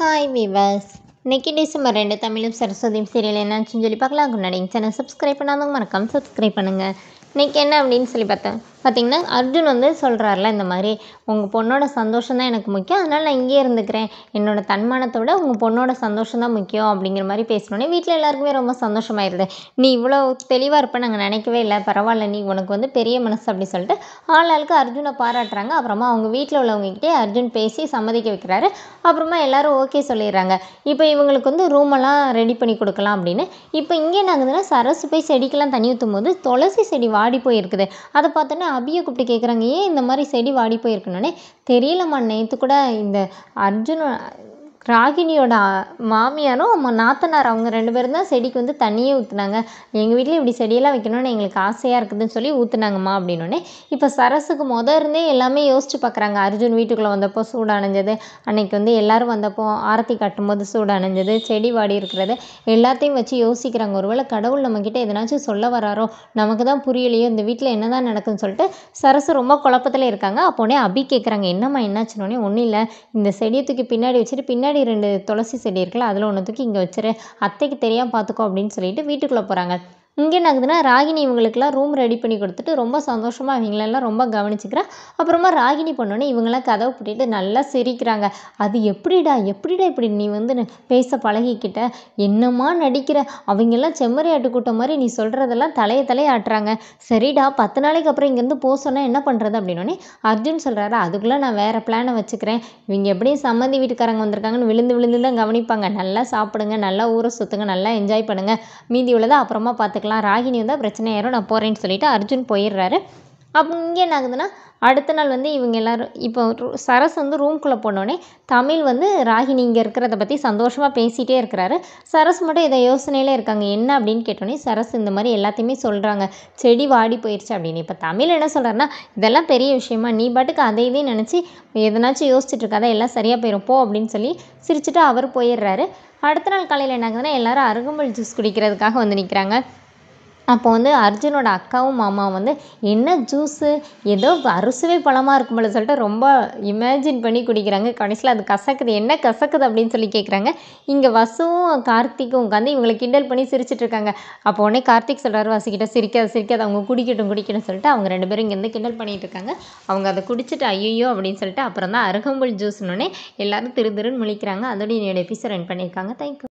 Hi viewers இன்னைக்கு December ரெண்டு தமிழும் சரஸ்வதியும் சீரியல் என்னாச்சுன்னு சொல்லி பார்க்கலாம். முன்னாடி சேனல் சப்ஸ்கிரைப் பண்ணாதவங்க மறக்காம சப்ஸ்கிரைப் பண்ணுங்கள் இன்றைக்கி என்ன அப்படின்னு சொல்லி பார்த்தேன் பார்த்திங்கன்னா அர்ஜுன் வந்து சொல்கிறாருல இந்த மாதிரி உங்கள் பொண்ணோட சந்தோஷம் தான் எனக்கு முக்கியம். அதனால் நான் இங்கேயே இருந்துக்கிறேன். என்னோடய தன்மானத்தை விட உங்கள் பொண்ணோட சந்தோஷம் தான் முக்கியம் அப்படிங்கிற மாதிரி பேசினோடனே வீட்டில் எல்லாருக்குமே ரொம்ப சந்தோஷமாயிருது. நீ இவ்வளோ தெளிவாக இருப்ப நாங்கள் நினைக்கவே இல்லை. பரவாயில்ல நீ உனக்கு வந்து பெரிய மனசு அப்படி சொல்லிட்டு ஆள் ஆளுக்கு அர்ஜுனை பாராட்டுறாங்க. அப்புறமா அவங்க வீட்டில் உள்ளவங்ககிட்டே அர்ஜுன் பேசி சம்மதிக்க வைக்கிறாரு. அப்புறமா எல்லோரும் ஓகே சொல்லிடுறாங்க. இப்போ இவங்களுக்கு வந்து ரூமெல்லாம் ரெடி பண்ணி கொடுக்கலாம் அப்படின்னு. இப்போ இங்கே என்ன ஆகுதுன்னா சரசு போய் செடிக்கெல்லாம் தண்ணி ஊற்றும் போது துளசி செடி வாடி போயிருக்குது. அதை பார்த்தோன்னே அபியை கூப்பிட்டு கேட்குறாங்க ஏன் இந்த மாதிரி செடி வாடி போயிருக்குன்னொடனே தெரியலம்மா நேற்று கூட இந்த அர்ஜுன் ராகினியோட மாமியாரும் நாத்தனார் அவங்க ரெண்டு பேரும் தான் செடிக்கு வந்து தண்ணியே ஊற்றுனாங்க எங்கள் வீட்டில் இப்படி செடியெல்லாம் வைக்கணும்னு எங்களுக்கு ஆசையாக இருக்குதுன்னு சொல்லி ஊற்றுனாங்கம்மா அப்படின்னோடனே இப்போ சரஸுக்கு மொதல் இருந்தே எல்லாமே யோசிச்சு பார்க்குறாங்க அர்ஜுன் வீட்டுக்குள்ளே வந்தப்போ சூடு அணைஞ்சது அன்னைக்கு வந்து எல்லாரும் வந்தப்போ ஆரத்தி காட்டும்போது சூடு அணைஞ்சது செடி வாடி இருக்கிறது எல்லாத்தையும் வச்சு யோசிக்கிறாங்க. ஒருவேளை கடவுள் நம்மக்கிட்ட எதனாச்சும் சொல்ல வராரோ நமக்கு தான் புரியலையோ இந்த வீட்டில் என்ன தான் நடக்குதுன்னு சொல்லிட்டு சரசு ரொம்ப குழப்பத்தில் இருக்காங்க. அப்போனே அபி கேட்குறாங்க என்னம்மா என்னாச்சுனோடனே ஒன்றும் இல்லை. இந்த செடியை தூக்கி பின்னாடி வச்சுட்டு பின்னாடி ரெண்டு துளசி செடி இருக்குல்ல அதில் ஒன்று தூக்கி இங்கே வச்சிரு. அத்தைக்கு தெரியாமல் பார்த்துக்கோ அப்படின்னு சொல்லிட்டு வீட்டுக்குள்ளே போகிறாங்க இங்கே என்ன ஆகுதுன்னா ராகினி இவங்களுக்குலாம் ரூம் ரெடி பண்ணி கொடுத்துட்டு ரொம்ப சந்தோஷமாக இவங்களெல்லாம் ரொம்ப கவனிச்சுக்கிறா. அப்புறமா ராகினி பண்ணோன்னே இவங்களாம் கதவை பூட்டிட்டு நல்லா சிரிக்கிறாங்க. அது எப்படிடா எப்படிடா இப்படி நீ வந்து பேச பழகிக்கிட்ட? என்னம்மா நடிக்கிற? அவங்கெல்லாம் செம்மறியாட்டு கூட்டம் மாதிரி நீ சொல்கிறதெல்லாம் தலையை தலையை ஆட்டுறாங்க. சரிடா பத்து நாளைக்கு அப்புறம் இங்கேருந்து போக சொன்னால் என்ன பண்ணுறது அப்படின்னோடனே அர்ஜுன் சொல்கிறாரு அதுக்குள்ளே நான் வேறு பிளானை வச்சுக்கிறேன். இவங்க எப்படியும் சம்மந்தி வீட்டுக்காரங்க வந்திருக்காங்கன்னு விழுந்து விழுந்து தான் கவனிப்பாங்க. நல்லா சாப்பிடுங்க நல்லா ஊரை சுற்றுங்க நல்லா என்ஜாய் பண்ணுங்க. மீதி உள்ளதை அப்புறமா பார்த்துக்கலாம் ராகினி வந்தால் பிரச்சனை ஆயிரும். நான் போகிறேன்னு சொல்லிட்டு அர்ஜுன் போயிடுறாரு. அப்போ இங்கே என்ன ஆகுதுன்னா அடுத்த நாள் வந்து இவங்க எல்லாரும் இப்போ சரஸ் வந்து ரூம்குள்ளே போனோடனே தமிழ் வந்து ராகினி இங்கே இருக்கிறத பற்றி சந்தோஷமாக பேசிகிட்டே இருக்கிறாரு. சரஸ் மட்டும் இதை யோசனையிலே இருக்காங்க. என்ன அப்படின்னு கேட்டோன்னே சரஸ் இந்த மாதிரி எல்லாத்தையுமே சொல்கிறாங்க செடி வாடி போயிடுச்சு அப்படின்னு. இப்போ தமிழ் என்ன சொல்கிறாருன்னா இதெல்லாம் பெரிய விஷயமா நீ பாட்டுக்கு அதை இதே நினச்சி எதனாச்சும் யோசிச்சுட்டு இருக்காதா எல்லாம் சரியாக போயிடும் போ அப்படின்னு சொல்லி சிரிச்சுட்டு அவர் போயிடுறாரு. அடுத்த நாள் காலையில் என்ன ஆகுதுன்னா எல்லாரும் அருகம்புல் ஜூஸ் குடிக்கிறதுக்காக வந்து நிற்கிறாங்க அப்போ வந்து அர்ஜுனோட அக்காவும் மாமாவும் வந்து என்ன ஜூஸு? ஏதோ அறுசுவை பழமாக இருக்கும் போல சொல்லிட்டு ரொம்ப இமேஜின் பண்ணி குடிக்கிறாங்க. கடைசியில் அது கசக்குது. என்ன கசக்குது? அப்படின்னு சொல்லி கேட்குறாங்க இங்கே வசுவும் கார்த்திக்கும் உட்காந்து இவங்களை கிண்டல் பண்ணி சிரிச்சிட்டு இருக்காங்க. அப்போ உடனே கார்த்திக் சொல்கிறார் வசுக்கிட்ட சிரிக்காது சிரிக்காது அவங்க குடிக்கட்டும் குடிக்கணும்னு சொல்லிட்டு அவங்க ரெண்டு பேரும் இங்கேருந்து கிண்டல் பண்ணிகிட்டு இருக்காங்க. அவங்க அதை குடிச்சிட்டு ஐயோ அப்படின்னு சொல்லிட்டு அப்புறம் தான் அருகம்புல் ஜூஸ்னோடனே எல்லோரும் திரு திருன்னு முழிக்கிறாங்க. அதோட என்னோடய எபிசோட் ரன் பண்ணியிருக்காங்க. தேங்க்யூ